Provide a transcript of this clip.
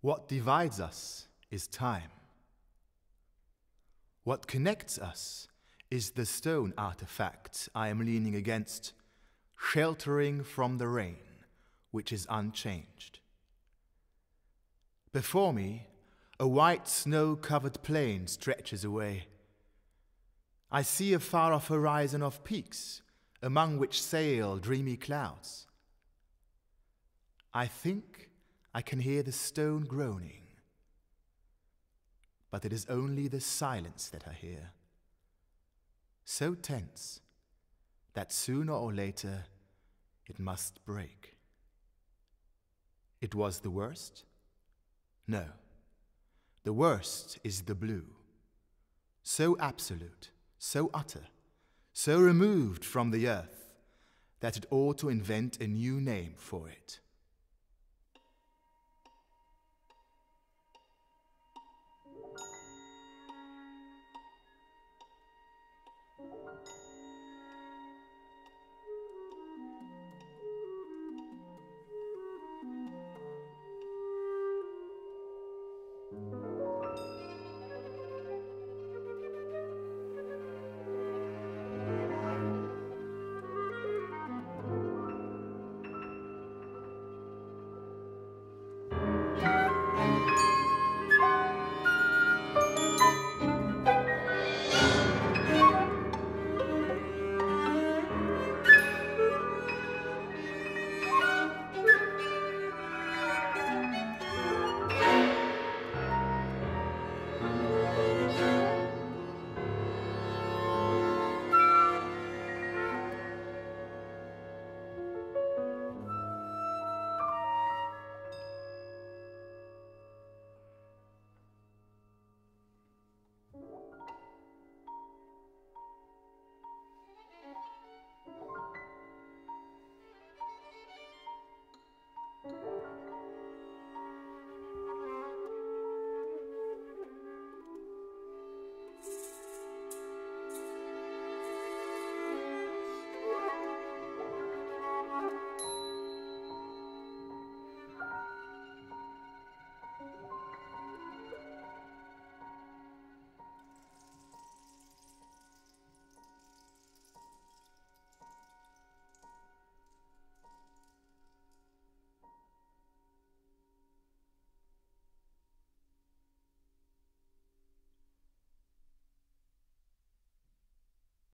What divides us is time. What connects us is the stone artifact I am leaning against, sheltering from the rain, which is unchanged. Before me, a white snow covered plain stretches away. I see a far off horizon of peaks, among which sail dreamy clouds. I think I can hear the stone groaning, but it is only the silence that I hear, so tense that sooner or later it must break. It was the worst? No. The worst is the blue, so absolute, so utter, so removed from the earth that it ought to invent a new name for it.